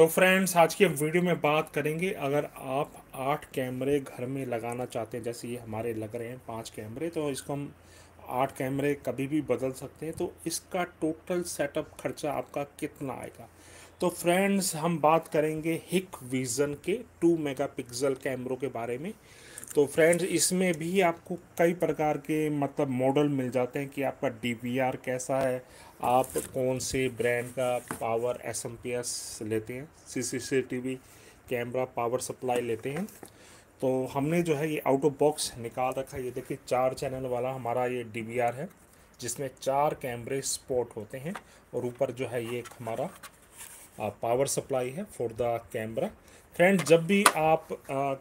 तो फ्रेंड्स आज के वीडियो में बात करेंगे, अगर आप आठ कैमरे घर में लगाना चाहते हैं, जैसे ये हमारे लग रहे हैं पाँच कैमरे तो इसको हम आठ कैमरे कभी भी बदल सकते हैं तो इसका टोटल सेटअप खर्चा आपका कितना आएगा? तो फ्रेंड्स हम बात करेंगे हिक विज़न के टू मेगापिक्सल कैमरों के बारे में। तो फ्रेंड्स इसमें भी आपको कई प्रकार के मतलब मॉडल मिल जाते हैं कि आपका डी कैसा है, आप कौन से ब्रांड का पावर एसएमपीएस लेते हैं C C C T V camera power supply लेते हैं। तो हमने जो है ये आउट ऑफ़ बॉक्स निकाल रखा है। ये देखिए, चार चैनल वाला हमारा ये डी है, जिसमें चार कैमरे स्पॉट होते हैं और ऊपर जो है ये हमारा पावर सप्लाई है फॉर द कैमरा फ्रेंड जब भी आप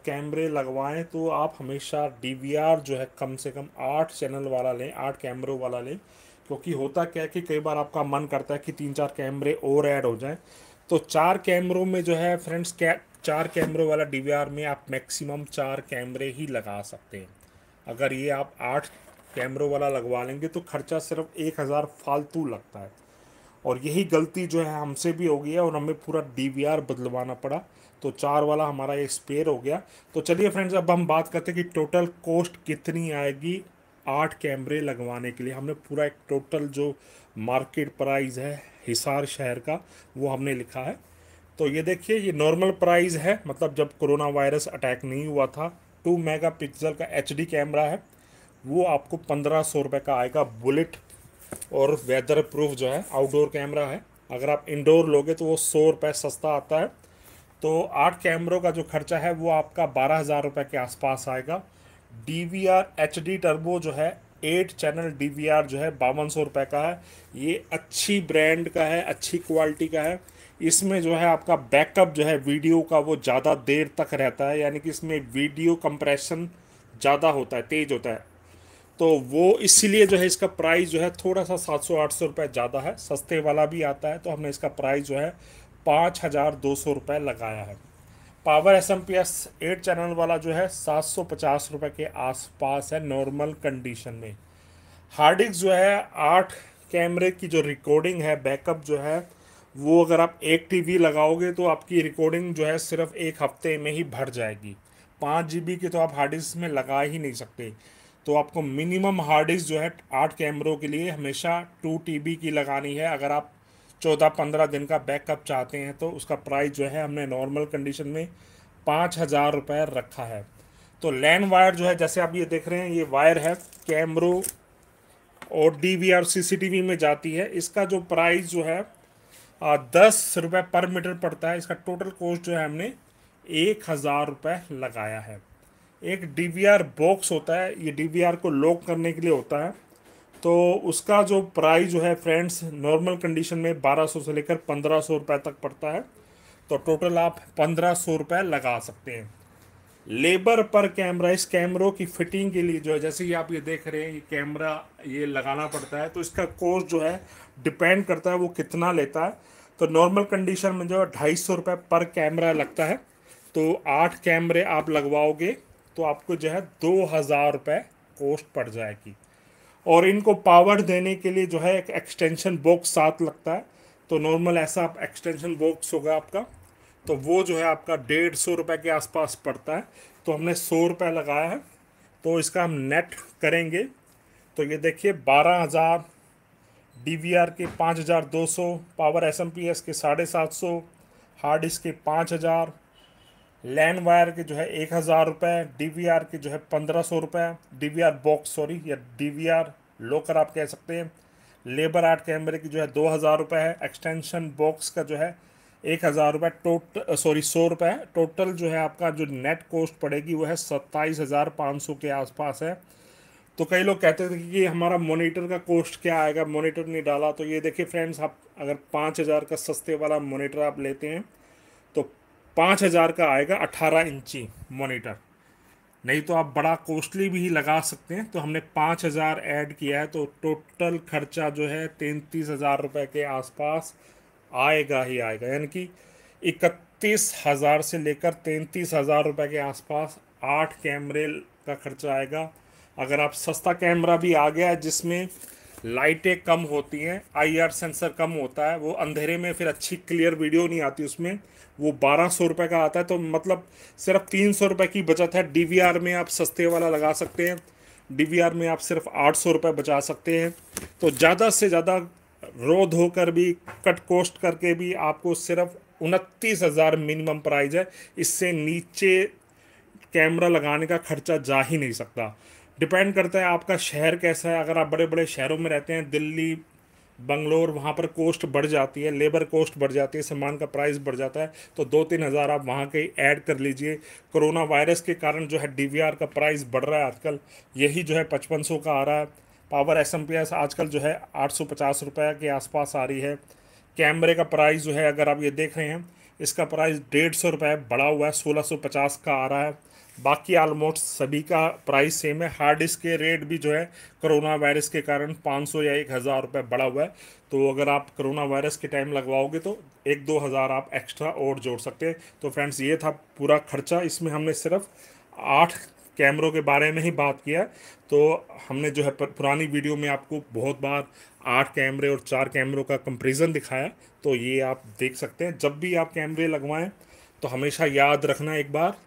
कैमरे लगवाएँ तो आप हमेशा डीवीआर जो है कम से कम आठ चैनल वाला लें, आठ कैमरों वाला लें, क्योंकि होता क्या है कि कई बार आपका मन करता है कि तीन चार कैमरे और ऐड हो जाएँ। तो चार कैमरों में जो है फ्रेंड्स कै चार कैमरों वाला डीवीआर में आप मैक्सिमम चार कैमरे ही लगा सकते हैं। अगर ये आप आठ कैमरों वाला लगवा लेंगे तो खर्चा सिर्फ़ एक हज़ार फालतू लगता है। और यही गलती जो है हमसे भी हो गई है और हमें पूरा DVR बदलवाना पड़ा। तो चार वाला हमारा ये स्पेयर हो गया। तो चलिए फ्रेंड्स अब हम बात करते हैं कि टोटल कॉस्ट कितनी आएगी आठ कैमरे लगवाने के लिए। हमने पूरा एक टोटल जो मार्केट प्राइस है, हिसार शहर का, वो हमने लिखा है। तो ये देखिए, ये नॉर्मल प्राइस है। मतलब जब कोरोना वायरस अटैक नहीं हुआ था टू मेगा पिक्सल का HD कैमरा है। वो आपको पंद्रह सौ रुपये का आएगा। बुलेट और वेदर प्रूफ जो है आउटडोर कैमरा है। अगर आप इंडोर लोगे तो वो सौ रुपये सस्ता आता है। तो आठ कैमरों का जो खर्चा है, वो आपका बारह हज़ार रुपये के आसपास आएगा। D V R H D turbo जो है eight channel D V R जो है, बावन सौ रुपये का है। ये अच्छी ब्रांड का है, अच्छी क्वालिटी का है। इसमें जो है, आपका बैकअप जो है वीडियो का वो ज़्यादा देर तक रहता है। यानी कि इसमें वीडियो कंप्रेशन ज़्यादा होता है, तेज़ होता है। तो वो इसीलिए जो है इसका प्राइस जो है थोड़ा सा सात सौ आठ सौ रुपये ज़्यादा है। सस्ते वाला भी आता है तो हमने इसका प्राइस जो है पाँच हज़ार दो सौ रुपये लगाया है। Power S M P S eight channel वाला जो है सात सौ पचास रुपये के आसपास है नॉर्मल कंडीशन में। हार्ड डिस्क जो है आठ कैमरे की जो रिकॉर्डिंग है, बैकअप जो है, वो अगर आप एक टीवी लगाओगे तो आपकी रिकॉर्डिंग जो है सिर्फ़ एक हफ़्ते में ही भर जाएगी। पाँच जी बी की तो आप हार्ड डिस्क में लगा ही नहीं सकते। तो आपको मिनिमम हार्ड डिस्क जो है आठ कैमरों के लिए हमेशा टू टी की लगानी है। अगर आप चौदह पंद्रह दिन का बैकअप चाहते हैं तो उसका प्राइस जो है हमने नॉर्मल कंडीशन में पाँच हज़ार रुपये रखा है। तो लैंड वायर जो है, जैसे आप ये देख रहे हैं, ये वायर है, कैमरों और D V R C C T V में जाती है। इसका जो प्राइस जो है दस रुपये पर मीटर पड़ता है। इसका टोटल कॉस्ट जो है हमने एक हज़ार रुपये लगाया है। एक डीवीआर बॉक्स होता है, ये डीवीआर को लॉक करने के लिए होता है। तो उसका जो प्राइस जो है फ्रेंड्स नॉर्मल कंडीशन में 1200 से लेकर 1500 रुपए तक पड़ता है। तो टोटल आप 1500 रुपए लगा सकते हैं। लेबर पर कैमरा इस कैमरों की फिटिंग के लिए जो है, जैसे कि आप ये देख रहे हैं, ये कैमरा ये लगाना पड़ता है तो इसका कोस्ट जो है डिपेंड करता है, वो कितना लेता है। तो नॉर्मल कंडीशन में जो है ढाई सौ रुपये पर कैमरा लगता है। तो आठ कैमरे आप लगवाओगे तो आपको जो है दो हज़ार रुपये कॉस्ट पड़ जाएगी। और इनको पावर देने के लिए जो है एक एक्सटेंशन बॉक्स साथ लगता है। तो नॉर्मल ऐसा आप एक्सटेंशन बॉक्स होगा आपका। तो वो जो है आपका डेढ़ सौ रुपये के आसपास पड़ता है। तो हमने सौ रुपये लगाया है। तो इसका हम नेट करेंगे। तो ये देखिए बारह हज़ार डी वी आर के पाँच हज़ार दो सौ power S M P S के साढ़े सात सौ हार्ड डिस्क के पाँच हज़ार लैंड वायर के जो है एक हज़ार रुपये डी वी आर के जो है पंद्रह सौ रुपये D V R box sorry या डी वी आर लोकर आप कह सकते हैं। लेबर आर्ट कैमरे की जो है दो हज़ार रुपये है एक्सटेंशन बॉक्स का जो है एक हज़ार रुपये टोट सॉरी सौ रुपये टोटल जो है आपका जो नेट कॉस्ट पड़ेगी वो है सत्ताईस हज़ार पाँच सौ के आसपास है। तो कई लोग कहते थे कि हमारा मोनीटर का कॉस्ट क्या आएगा? मोनीटर नहीं डाला। तो ये देखिए फ्रेंड्स आप अगर पाँच हज़ार का सस्ते वाला मोनीटर आप लेते हैं पाँच हज़ार का आएगा अठारह इंची मोनीटर। नहीं तो आप बड़ा कॉस्टली भी लगा सकते हैं तो हमने पाँच हज़ार ऐड किया है तो टोटल खर्चा जो है तैंतीस हज़ार रुपये के आसपास आएगा ही आएगा। यानी कि इकतीस हज़ार से लेकर तैंतीस हज़ार रुपये के आसपास आठ कैमरे का खर्चा आएगा। अगर आप सस्ता कैमरा भी आ गया जिसमें लाइटें कम होती हैं आईआर सेंसर कम होता है, वो अंधेरे में फिर अच्छी क्लियर वीडियो नहीं आती उसमें, वो बारह सौ रुपये का आता है तो मतलब सिर्फ़ तीन सौ रुपये की बचत है डीवीआर में आप सस्ते वाला लगा सकते हैं डीवीआर में आप सिर्फ़ आठ सौ रुपये बचा सकते हैं तो ज़्यादा से ज़्यादा रोध होकर भी, कट कोस्ट करके भी आपको सिर्फ़ उनतीस हज़ार मिनिमम प्राइस है, इससे नीचे कैमरा लगाने का खर्चा जा ही नहीं सकता। डिपेंड करता है आपका शहर कैसा है। अगर आप बड़े बड़े शहरों में रहते हैं, दिल्ली, बंगलोर, वहाँ पर कोस्ट बढ़ जाती है लेबर कोस्ट बढ़ जाती है, सामान का प्राइस बढ़ जाता है तो दो तीन हज़ार आप वहाँ के ऐड कर लीजिए। कोरोना वायरस के कारण जो है डीवीआर का प्राइस बढ़ रहा है आजकल। यही जो है पचपन सौ का आ रहा है। Power S M P S आजकल जो है आठ सौ पचास रुपये के आसपास आ रही है। कैमरे का प्राइस जो है अगर आप ये देख रहे हैं इसका प्राइस डेढ़ सौ रुपये बढ़ा हुआ है, सोलह सौ पचास का आ रहा है। बाकी आलमोस्ट सभी का प्राइस सेम है। हार्ड डिस्क के रेट भी जो है कोरोना वायरस के कारण 500 या एक हज़ार रुपये बढ़ा हुआ है। तो अगर आप कोरोना वायरस के टाइम लगवाओगे तो एक दो हज़ार आप एक्स्ट्रा और जोड़ सकते हैं। तो फ्रेंड्स ये था पूरा खर्चा। इसमें हमने सिर्फ़ आठ कैमरों के बारे में ही बात किया तो हमने जो है पुरानी वीडियो में आपको बहुत बार आठ कैमरे और चार कैमरों का कंपेरिजन दिखाया तो ये आप देख सकते हैं। जब भी आप कैमरे लगवाएँ तो हमेशा याद रखना एक बार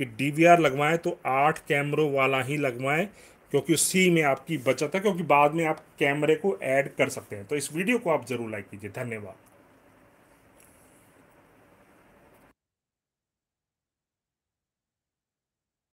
कि डीवीआर लगवाएँ तो आठ कैमरों वाला ही लगवाएँ, क्योंकि उसी में आपकी बचत है, क्योंकि बाद में आप कैमरे को ऐड कर सकते हैं। तो इस वीडियो को आप ज़रूर लाइक कीजिए। धन्यवाद।